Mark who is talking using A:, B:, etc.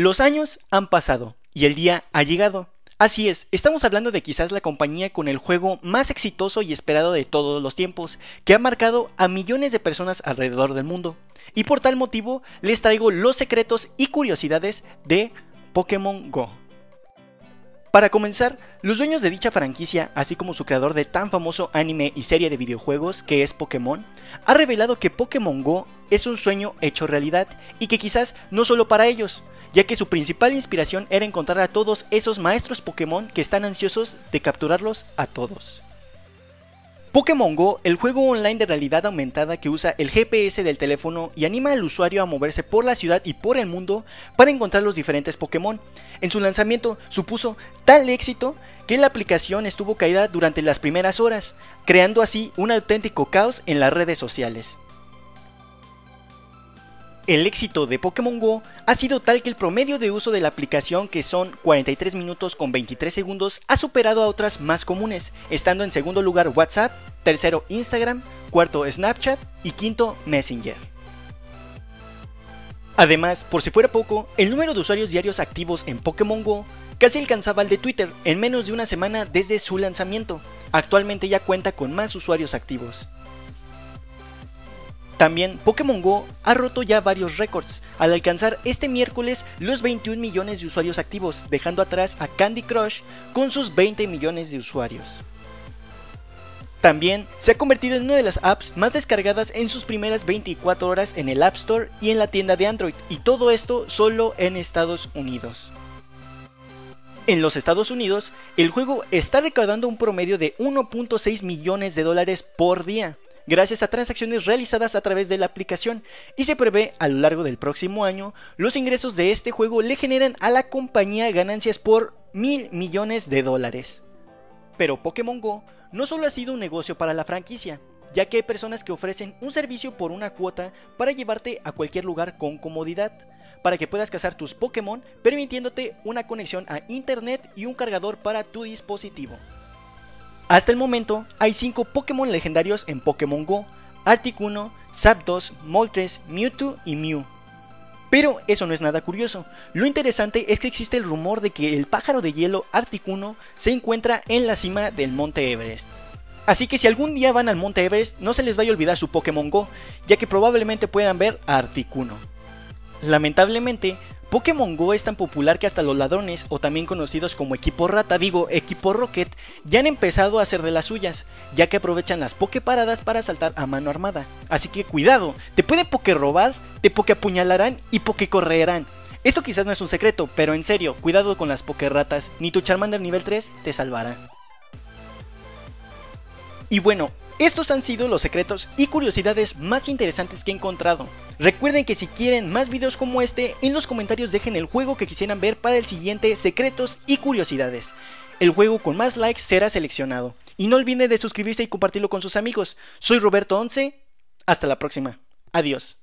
A: Los años han pasado y el día ha llegado. Así es, estamos hablando de quizás la compañía con el juego más exitoso y esperado de todos los tiempos, que ha marcado a millones de personas alrededor del mundo. Y por tal motivo les traigo los secretos y curiosidades de Pokémon Go. Para comenzar, los dueños de dicha franquicia, así como su creador de tan famoso anime y serie de videojuegos que es Pokémon, ha revelado que Pokémon Go es un sueño hecho realidad y que quizás no solo para ellos, ya que su principal inspiración era encontrar a todos esos maestros Pokémon que están ansiosos de capturarlos a todos. Pokémon Go, el juego online de realidad aumentada que usa el GPS del teléfono y anima al usuario a moverse por la ciudad y por el mundo para encontrar los diferentes Pokémon. En su lanzamiento supuso tal éxito que la aplicación estuvo caída durante las primeras horas, creando así un auténtico caos en las redes sociales. El éxito de Pokémon Go ha sido tal que el promedio de uso de la aplicación, que son 43 minutos con 23 segundos, ha superado a otras más comunes, estando en segundo lugar WhatsApp, tercero Instagram, cuarto Snapchat y quinto Messenger. Además, por si fuera poco, el número de usuarios diarios activos en Pokémon Go casi alcanzaba el de Twitter en menos de una semana desde su lanzamiento. Actualmente ya cuenta con más usuarios activos. También Pokémon Go ha roto ya varios récords al alcanzar este miércoles los 21 millones de usuarios activos, dejando atrás a Candy Crush con sus 20 millones de usuarios. También se ha convertido en una de las apps más descargadas en sus primeras 24 horas en el App Store y en la tienda de Android, y todo esto solo en Estados Unidos. En los Estados Unidos, el juego está recaudando un promedio de 1.6 millones de dólares por día, gracias a transacciones realizadas a través de la aplicación y se prevé a lo largo del próximo año los ingresos de este juego le generan a la compañía ganancias por mil millones de dólares. Pero Pokémon Go no solo ha sido un negocio para la franquicia, ya que hay personas que ofrecen un servicio por una cuota para llevarte a cualquier lugar con comodidad, para que puedas cazar tus Pokémon permitiéndote una conexión a internet y un cargador para tu dispositivo. Hasta el momento hay 5 Pokémon legendarios en Pokémon Go, Articuno, Zapdos, Moltres, Mewtwo y Mew. Pero eso no es nada curioso, lo interesante es que existe el rumor de que el pájaro de hielo Articuno se encuentra en la cima del monte Everest. Así que si algún día van al monte Everest no se les vaya a olvidar su Pokémon Go, ya que probablemente puedan ver a Articuno. Lamentablemente, Pokémon Go es tan popular que hasta los ladrones, o también conocidos como equipo rata, digo equipo Rocket, ya han empezado a hacer de las suyas, ya que aprovechan las paradas para saltar a mano armada. Así que cuidado, te pueden poke robar, te poke apuñalarán y poke correrán. Esto quizás no es un secreto, pero en serio, cuidado con las ratas, ni tu Charmander nivel 3 te salvará. Y bueno, estos han sido los secretos y curiosidades más interesantes que he encontrado. Recuerden que si quieren más videos como este, en los comentarios dejen el juego que quisieran ver para el siguiente secretos y curiosidades. El juego con más likes será seleccionado. Y no olviden de suscribirse y compartirlo con sus amigos. Soy Roberto 11. Hasta la próxima. Adiós.